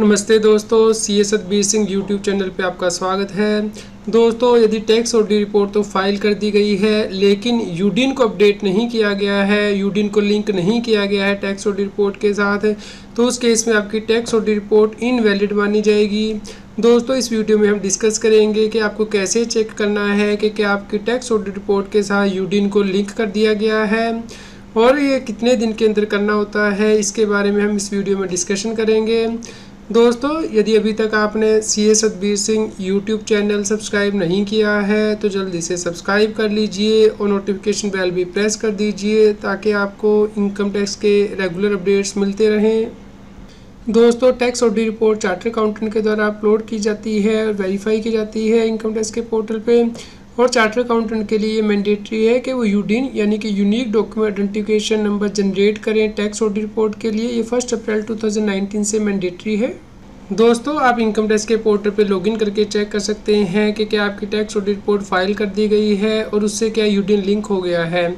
नमस्ते दोस्तों C S Satbir Singh YouTube channel पे आपका स्वागत है। दोस्तों, यदि टैक्स ऑडी रिपोर्ट तो फ़ाइल कर दी गई है, लेकिन यूडिन को अपडेट नहीं किया गया है यूडिन को लिंक नहीं किया गया है टैक्स ऑडी रिपोर्ट के साथ तो उस केस में आपकी टैक्स ऑडी रिपोर्ट इनवैलिड मानी जाएगी। दोस्तों, इस वीडियो में हम डिस्कस करेंगे कि आपको कैसे चेक करना है कि क्या आपकी टैक्स ऑडिट रिपोर्ट के साथ यूडीन को लिंक कर दिया गया है, और ये कितने दिन के अंदर करना होता है, इसके बारे में हम इस वीडियो में डिस्कशन करेंगे। दोस्तों, यदि अभी तक आपने C A Satbir Singh YouTube channel subscribe नहीं किया है तो जल्दी से सब्सक्राइब कर लीजिए और नोटिफिकेशन बेल भी प्रेस कर दीजिए ताकि आपको इनकम टैक्स के रेगुलर अपडेट्स मिलते रहें। दोस्तों tax audit report charter accountant के द्वारा अपलोड की जाती है और वेरीफाई की जाती है इनकम टैक्स के पोर्टल पे। और चार्टर अकाउंटेंट के लिए ये मैंडेटरी है कि वो यूडीन यानी कि unique document identification number generate करें टैक्स ऑडिट रिपोर्ट के लिए। ये फ़र्स्ट अप्रैल 2019 से मैंडेटरी है। दोस्तों, आप इनकम टैक्स के पोर्टल पे लॉगिन करके चेक कर सकते हैं कि क्या आपकी टैक्स ऑडिट रिपोर्ट फ़ाइल कर दी गई है और उससे क्या यूडीन लिंक हो गया है।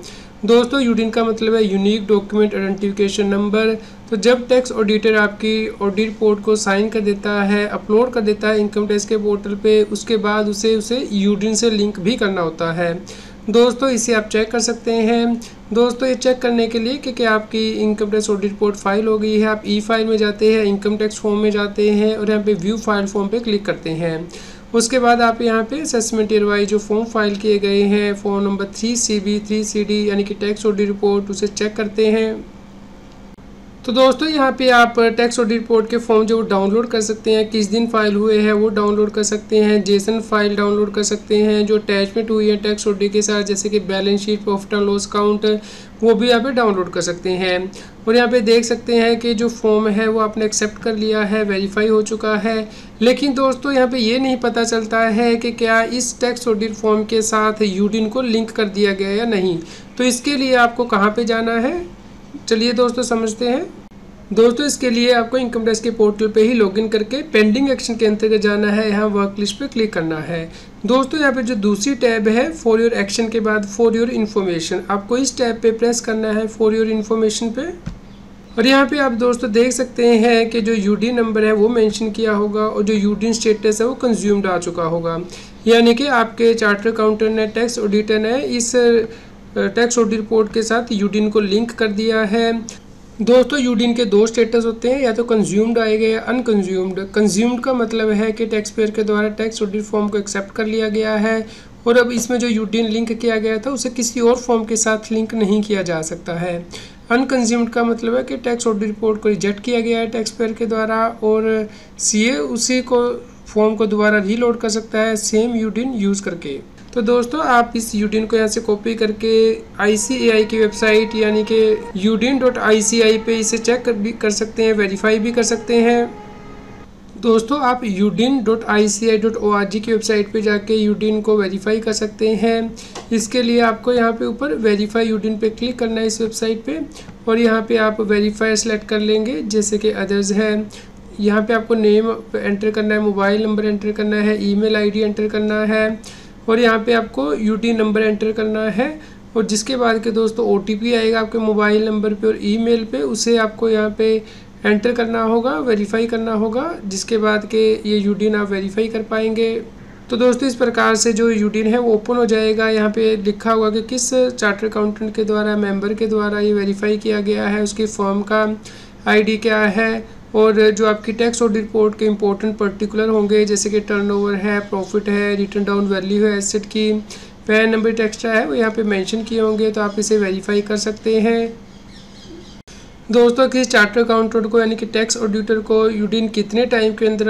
दोस्तों यूडिन का मतलब है यूनिक डॉक्यूमेंट आइडेंटिफिकेशन नंबर तो जब टैक्स ऑडिटर आपकी ऑडिट रिपोर्ट को साइन कर देता है अपलोड कर देता है इनकम टैक्स के पोर्टल पे, उसके बाद उसे उसे यूडिन से लिंक भी करना होता है। दोस्तों, इसे आप चेक कर सकते हैं। दोस्तों, ये चेक करने के लिए कि क्या आपकी income tax audit report file हो गई है। आप ई फ़ाइल में जाते हैं इनकम टैक्स फॉर्म में जाते हैं और यहाँ पे व्यू फ़ाइल फॉर्म पे क्लिक करते हैं। उसके बाद आप यहाँ पे असेसमेंट ईयर जो फॉर्म फ़ाइल किए गए हैं form number three C B three C D यानी कि टैक्स ऑडिट रिपोर्ट उसे चेक करते हैं। तो दोस्तों, यहाँ पे आप टैक्स ऑडिट रिपोर्ट के फॉर्म जो डाउनलोड कर सकते हैं, किस दिन फ़ाइल हुए हैं, वो डाउनलोड कर सकते हैं जेसन फ़ाइल डाउनलोड कर सकते हैं, जो अटैचमेंट हुई है टैक्स ऑडिट के साथ, जैसे कि balance sheet profit and loss count वो भी यहाँ पे डाउनलोड कर सकते हैं। और यहाँ पे देख सकते हैं कि जो फॉर्म है, वो आपने एक्सेप्ट कर लिया है वेरीफाई हो चुका है। लेकिन दोस्तों, यहाँ पे ये नहीं पता चलता है कि क्या इस टैक्स ऑडिट फॉर्म के साथ यूडिन को लिंक कर दिया गया या नहीं। तो इसके लिए आपको कहाँ पे जाना है? चलिए दोस्तों, समझते हैं। दोस्तों, इसके लिए आपको इनकम टैक्स के पोर्टल पे ही लॉगिन करके पेंडिंग एक्शन के अंतर्गत जाना है। यहाँ वर्क लिस्ट पे क्लिक करना है। दोस्तों, यहाँ पे जो दूसरी टैब है फॉर योर एक्शन के बाद फॉर योर इन्फॉर्मेशन आपको इस टैब पे प्रेस करना है फॉर योर इन्फॉर्मेशन पे। और यहाँ पे आप दोस्तों देख सकते हैं कि जो यूडी नंबर है, वो मेंशन किया होगा और जो यूडी स्टेटस है, वो कंज्यूम्ड आ चुका होगा। यानी कि आपके चार्टर अकाउंटेंट ने टैक्स ऑडिटर ने इस टैक्स ऑडिट रिपोर्ट के साथ यूडीन को लिंक कर दिया है। दोस्तों, यूडीन के दो स्टेटस होते हैं, या तो कंज्यूम्ड आएगा या अनकंज्यूम्ड कंज्यूम्ड का मतलब है कि टैक्स पेयर के द्वारा टैक्स ऑडिट फॉर्म को एक्सेप्ट कर लिया गया है, और अब इसमें जो यूडीन लिंक किया गया था, उसे किसी और फॉर्म के साथ लिंक नहीं किया जा सकता है। अनकंज्यूम्ड का मतलब है कि टैक्स ऑडिट रिपोर्ट को रिजेक्ट किया गया है टैक्स पेयर के द्वारा, और सीए उसी को फॉर्म को दोबारा रीलोड कर सकता है सेम यूडीन यूज़ करके। तो दोस्तों, आप इस यूडिन को यहाँ से कॉपी करके आई की वेबसाइट यानी कि यूडिन डॉट आई सी आई पे इसे चेक कर भी कर सकते हैं वेरीफाई भी कर सकते हैं। दोस्तों, आप UDIN dot I C I dot O R G की वेबसाइट पे जाके यूडिन को वेरीफाई कर सकते हैं। इसके लिए आपको यहाँ पे ऊपर वेरीफाई यूडिन पे क्लिक करना है इस वेबसाइट पे और यहाँ पे आप वेरीफाई सेलेक्ट कर लेंगे, जैसे कि अदर्स है। यहाँ पे आपको नेम एंटर करना है मोबाइल नंबर एंटर करना है ईमेल आईडी एंटर करना है। और यहाँ पे आपको यू नंबर एंटर करना है और जिसके बाद के दोस्तों ओटीपी आएगा आपके मोबाइल नंबर पे और ईमेल पे, उसे आपको यहाँ पे एंटर करना होगा वेरीफाई करना होगा, जिसके बाद के ये यू आप वेरीफाई कर पाएँगे। तो दोस्तों, इस प्रकार से जो यू है वो ओपन हो जाएगा। यहाँ पे लिखा होगा कि किस चार्टर अकाउंटेंट के द्वारा मेंबर के द्वारा ये वेरीफाई किया गया है, उसकी फॉर्म का आईडी क्या है और जो आपकी टैक्स ऑडिट रिपोर्ट के इंपॉर्टेंट पर्टिकुलर होंगे, जैसे कि टर्नओवर है प्रॉफिट है रिटर्न डाउन वैल्यू है एसेट की पैन नंबर टेक्स्ट्रा है, वो यहाँ पे मेंशन किए होंगे तो आप इसे वेरीफाई कर सकते हैं। दोस्तों, किस चार्टर अकाउंटेंट को, यानी कि टैक्स ऑडिटर को यूडिन कितने टाइम के अंदर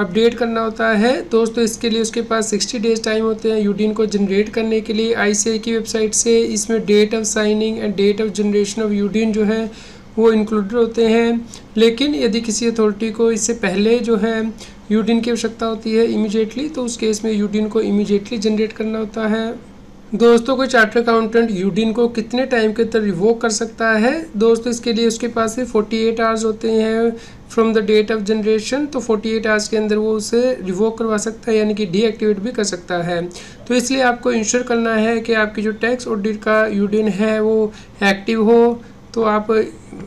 अपडेट करना होता है? दोस्तों, इसके लिए उसके पास 60 डेज़ टाइम होते हैं यूडिन को जनरेट करने के लिए। आई की वेबसाइट से इसमें date of signing and date of generation of UDIN जो है वो इंक्लूडेड होते हैं। लेकिन यदि किसी अथॉरिटी को इससे पहले जो है यूडिन की आवश्यकता होती है इमीडिएटली तो उस केस में यूडिन को इमीडिएटली जनरेट करना होता है। दोस्तों, कोई चार्टर अकाउंटेंट यूडिन को कितने टाइम के अंदर रिवोक कर सकता है? दोस्तों, इसके लिए उसके पास से 48 आवर्स होते हैं from the date of generation तो 48 आवर्स के अंदर वो उसे रिवोक करवा सकता है, यानी कि डीएक्टिवेट भी कर सकता है। तो इसलिए आपको इंश्योर करना है कि आपकी जो टैक्स ऑडिट का यूडिन है, वो एक्टिव हो। तो आप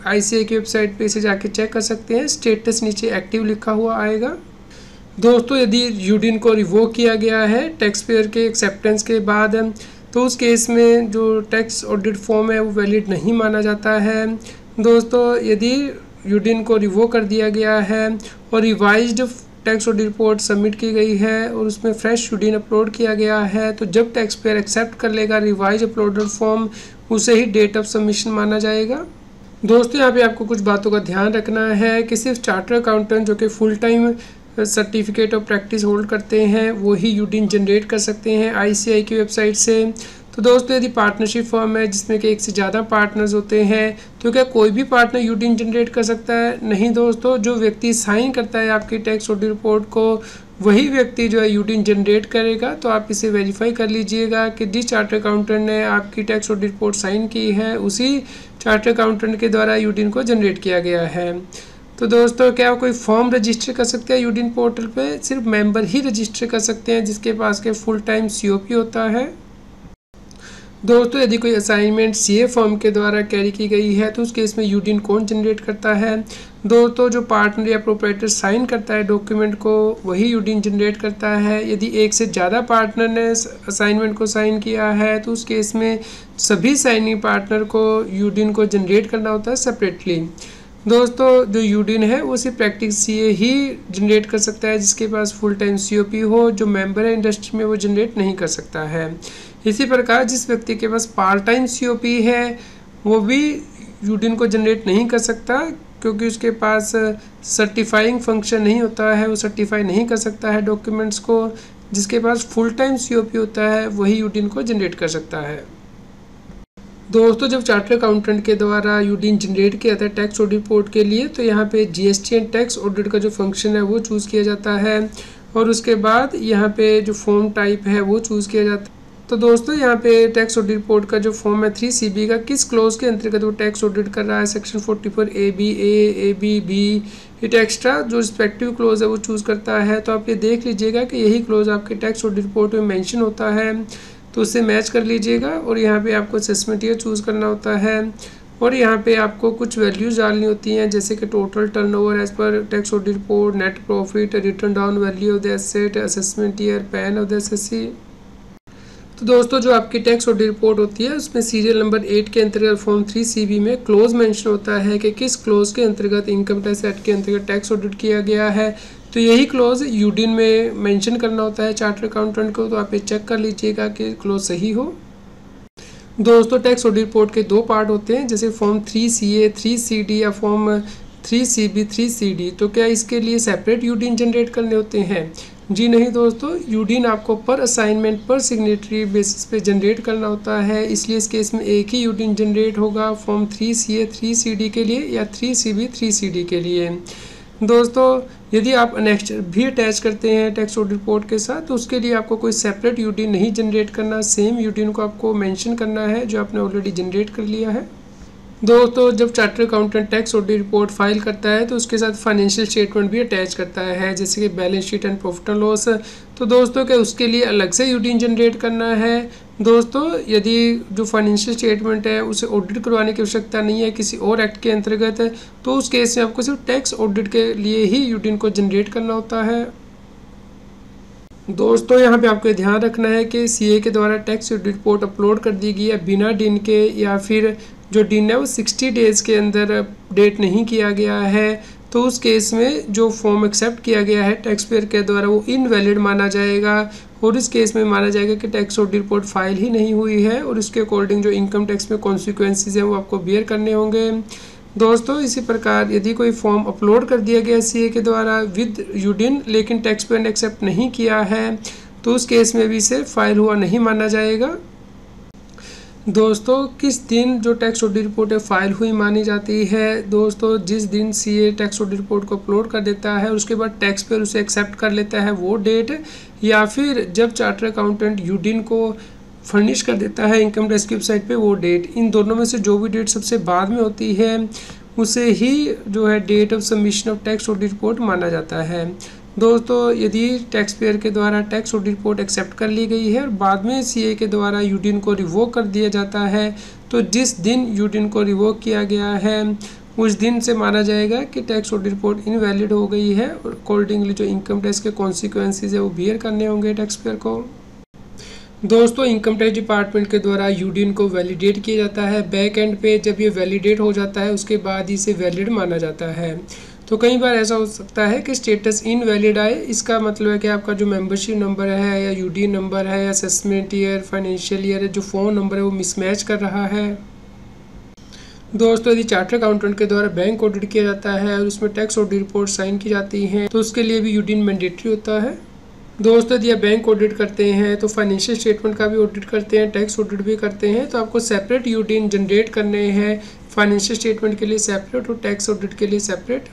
आई की वेबसाइट पे इसे जाके चेक कर सकते हैं। स्टेटस नीचे एक्टिव लिखा हुआ आएगा। दोस्तों, यदि यूडिन को रिवोक किया गया है टैक्स पेयर के एक्सेप्टेंस के बाद तो उस केस में जो टैक्स ऑडिट फॉर्म है, वो वैलिड नहीं माना जाता है। दोस्तों, यदि यूडिन को रिवोक कर दिया गया है और revised tax audit report submit की गई है और उसमें फ्रेश यूडिन अपलोड किया गया है। तो जब टैक्स पेयर एक्सेप्ट कर लेगा रिवाइज अपलोडेड फॉर्म उसे ही डेट ऑफ़ सबमिशन माना जाएगा। दोस्तों, यहाँ पे आपको कुछ बातों का ध्यान रखना है कि सिर्फ़ चार्टर अकाउंटेंट जो कि full time certificate of practice hold करते हैं, वो ही यूडिन जनरेट कर सकते हैं। आईसीआई की वेबसाइट से तो दोस्तों, यदि पार्टनरशिप फॉर्म है, जिसमें कि एक से ज़्यादा पार्टनर्स होते हैं तो क्या कोई भी पार्टनर यूडिन जनरेट कर सकता है? नहीं दोस्तों, जो व्यक्ति साइन करता है आपकी टैक्स ऑडिट रिपोर्ट को, वही व्यक्ति जो है यूडिन जनरेट करेगा। तो आप इसे वेरीफाई कर लीजिएगा कि जिस चार्टर अकाउंटेंट ने आपकी टैक्स ऑडिट रिपोर्ट साइन की है, उसी चार्टर अकाउंटेंट के द्वारा यूडिन को जनरेट किया गया है। तो दोस्तों, क्या कोई फॉर्म रजिस्टर कर सकते हैं यूडिन पोर्टल पे? सिर्फ़ मेंबर ही रजिस्टर कर सकते हैं, जिसके पास के फुल टाइम सीओपी होता है। दोस्तों, यदि कोई असाइनमेंट सीए फॉर्म के द्वारा कैरी की गई है तो उस केस में यूडिन कौन जनरेट करता है? दोस्तों, जो पार्टनर या प्रोपरेटर साइन करता है डॉक्यूमेंट को, वही यूडिन जनरेट करता है। यदि एक से ज़्यादा पार्टनर ने असाइनमेंट को साइन किया है तो उस केस में सभी साइनिंग पार्टनर को यूडिन को जनरेट करना होता है सेपरेटली दोस्तों, जो यूडिन है, वो सिर्फ़ प्रैक्टिस सी ही जनरेट कर सकता है, जिसके पास फुल टाइम सीओपी हो, जो मेंबर है इंडस्ट्री में, वो जनरेट नहीं कर सकता है। इसी प्रकार, जिस व्यक्ति के पास पार्ट टाइम सीओपी है, वो भी यूडिन को जनरेट नहीं कर सकता, क्योंकि उसके पास सर्टिफाइंग फ़ंक्शन नहीं होता है, वो सर्टिफाई नहीं कर सकता है डॉक्यूमेंट्स को, जिसके पास फुल टाइम सीओपी होता है, वही यूडिन को जनरेट कर सकता है। दोस्तों, जब चार्टर अकाउंटेंट के द्वारा यूडीन जनरेट किया था टैक्स ऑडिट रिपोर्ट के लिए तो यहाँ पे जीएसटी एंड टैक्स ऑडिट का जो फ़ंक्शन है, वो चूज़ किया जाता है। और उसके बाद यहाँ पे जो फॉर्म टाइप है, वो चूज़ किया जाता है। तो दोस्तों, यहाँ पे टैक्स ऑडिट रिपोर्ट का जो फॉर्म है थ्री सी बी का, किस क्लोज के अंतर्गत वो टैक्स ऑडिट कर रहा है? Section forty four A B A A B B etcetera जो रिस्पेक्टिव क्लोज है, वो चूज़ करता है। तो आप ये देख लीजिएगा कि यही क्लोज आपके टैक्स ऑडिट रिपोर्ट में मैंशन होता है। तो उससे मैच कर लीजिएगा और यहाँ पे आपको असेसमेंट ईयर चूज़ करना होता है और यहाँ पे आपको कुछ वैल्यूज़ डालनी होती हैं, जैसे कि total turnover as per tax audit report net profit return down value of the asset assessment year PAN of the assessee तो दोस्तों, जो आपकी टैक्स ऑडिट रिपोर्ट होती है, उसमें सीरियल नंबर एट के अंतर्गत फॉर्म थ्री सी में क्लोज मेंशन होता है कि किस क्लोज के अंतर्गत इनकम टैक्स एक्ट के अंतर्गत टैक्स ऑडिट किया गया है। तो यही क्लोज यूडिन में मेंशन करना होता है चार्टर अकाउंटेंट को तो आप ये चेक कर लीजिएगा कि क्लोज सही हो। दोस्तों टैक्स ऑडिट रिपोर्ट के दो पार्ट होते हैं, जैसे form three C A three C D या form three C B three C D तो क्या इसके लिए सेपरेट यूडिन जनरेट करने होते हैं? जी नहीं दोस्तों यूडिन आपको पर असाइनमेंट पर सिग्नेटरी बेसिस पे जनरेट करना होता है। इसलिए इस केस में एक ही यूडिन जनरेट होगा form three C A three C D के लिए या three C B three C D के लिए। दोस्तों, यदि आप नेक्स्ट भी अटैच करते हैं टैक्स ऑडिट रिपोर्ट के साथ तो उसके लिए आपको कोई सेपरेट यूटीन नहीं जनरेट करना सेम यूटीन को आपको मेंशन करना है, जो आपने ऑलरेडी जनरेट कर लिया है। दोस्तों जब charter accountant tax audit report file करता है तो उसके साथ फाइनेंशियल स्टेटमेंट भी अटैच करता है, जैसे कि balance sheet and profit and loss तो दोस्तों, क्या उसके लिए अलग से यूटीन जनरेट करना है? दोस्तों, यदि जो फाइनेंशियल स्टेटमेंट है, उसे ऑडिट करवाने की आवश्यकता नहीं है किसी और एक्ट के अंतर्गत तो उस केस में आपको सिर्फ़ टैक्स ऑडिट के लिए ही यूटीन को जनरेट करना होता है। दोस्तों, यहाँ पे आपको ध्यान रखना है कि सीए के द्वारा टैक्स रिपोर्ट अपलोड कर दी गई है, बिना डिन के या फिर जो डिन है वो सिक्सटी डेज़ के अंदर अपडेट नहीं किया गया है तो उस केस में जो फॉर्म एक्सेप्ट किया गया है टैक्स पेयर के द्वारा वो इनवैलिड माना जाएगा और इस केस में माना जाएगा कि टैक्स ऑडिट रिपोर्ट फ़ाइल ही नहीं हुई है और इसके अकॉर्डिंग जो इनकम टैक्स में कॉन्सिक्वेंसेज हैं वो आपको बियर करने होंगे। दोस्तों, इसी प्रकार यदि कोई फॉर्म अपलोड कर दिया गया सी के द्वारा विद यूडिन लेकिन टैक्स पेयर ने एक्सेप्ट नहीं किया है तो उस केस में भी इसे फ़ाइल हुआ नहीं माना जाएगा। दोस्तों, किस दिन जो टैक्स ऑडिट रिपोर्ट फ़ाइल हुई मानी जाती है? दोस्तों, जिस दिन C A tax audit report को अपलोड कर देता है उसके बाद टैक्स पेयर उसे एक्सेप्ट कर लेता है, वो डेट या फिर जब चार्टर अकाउंटेंट यूडिन को फर्निश कर देता है इनकम टैक्स की वेबसाइट पे, वो डेट इन दोनों में से जो भी डेट सबसे बाद में होती है, उसे ही जो है date of submission of tax audit report माना जाता है। दोस्तों, यदि टैक्स पेयर के द्वारा टैक्स ऑडिट रिपोर्ट एक्सेप्ट कर ली गई है और बाद में सीए के द्वारा यूडिन को रिवोक कर दिया जाता है तो जिस दिन यूडिन को रिवोक किया गया है, उस दिन से माना जाएगा कि टैक्स ऑडिट रिपोर्ट इनवैलिड हो गई है और अकॉर्डिंगली जो इनकम टैक्स के कॉन्सिक्वेंसेज है, वो बियर करने होंगे टैक्स पेयर को। दोस्तों इनकम टैक्स डिपार्टमेंट के द्वारा यूडीन को वैलिडेट किया जाता है। बैक एंड पे जब ये वैलिडेट हो जाता है, उसके बाद इसे वैलिड माना जाता है। तो कई बार ऐसा हो सकता है कि स्टेटस इनवैलिड आए। इसका मतलब है कि आपका जो मेंबरशिप नंबर है या यूडी नंबर है या असेसमेंट ईयर फाइनेंशियल ईयर जो फ़ोन नंबर है, वो मिसमैच कर रहा है। दोस्तों, यदि चार्टर अकाउंटेंट के द्वारा बैंक ऑडिट किया जाता है और उसमें टैक्स ऑडिट रिपोर्ट साइन की जाती है तो उसके लिए भी यूडीन मैंडेटरी होता है। दोस्तों, यदि आप बैंक ऑडिट करते हैं तो फाइनेंशियल स्टेटमेंट का भी ऑडिट करते हैं टैक्स ऑडिट भी करते हैं तो आपको सेपरेट यूडीन जनरेट करने हैं। फाइनेंशियल स्टेटमेंट के लिए सेपरेट और टैक्स ऑडिट के लिए सेपरेट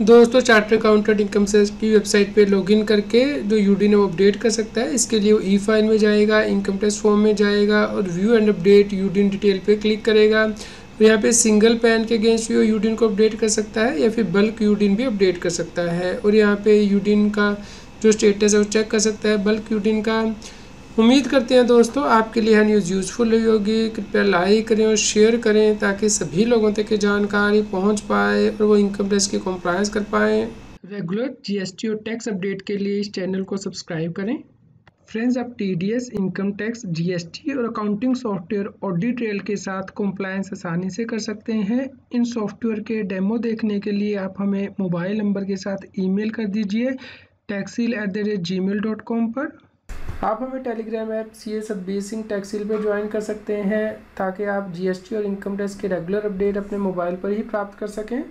दोस्तों चार्टर अकाउंटेंट इनकम सेस की वेबसाइट पे लॉगिन करके जो यूडी ने अपडेट कर सकता है। इसके लिए वो ई फ़ाइल में जाएगा इनकम टैक्स फॉर्म में जाएगा और view and update UDIN detail पे क्लिक करेगा। तो यहाँ पे सिंगल पैन के अगेंस्ट भी वो यूडिन को अपडेट कर सकता है या फिर बल्क यूडिन भी अपडेट कर सकता है। और यहाँ पे यूडिन का जो स्टेटस है वो चेक कर सकता है। बल्क यूडिन का उम्मीद करते हैं दोस्तों, आपके लिए यह न्यूज़ यूज़फुल रही होगी। कृपया लाइक करें और शेयर करें ताकि सभी लोगों तक ये जानकारी पहुँच पाए और वो इनकम टैक्स की कॉम्प्लाइंस कर पाएँ। रेगुलर जीएसटी और टैक्स अपडेट के लिए इस चैनल को सब्सक्राइब करें। फ्रेंड्स आप T D S income tax GST और अकाउंटिंग सॉफ्टवेयर ऑडिट रेल के साथ कॉम्प्लायंस आसानी से कर सकते हैं। इन सॉफ्टवेयर के डेमो देखने के लिए आप हमें मोबाइल नंबर के साथ ईमेल कर दीजिए TaxHeal at the rate Gmail dot com पर। आप हमें टेलीग्राम ऐप सी एस बेसिंग टैक्सील पर ज्वाइन कर सकते हैं ताकि आप जीएसटी और इनकम टैक्स के रेगुलर अपडेट अपने मोबाइल पर ही प्राप्त कर सकें।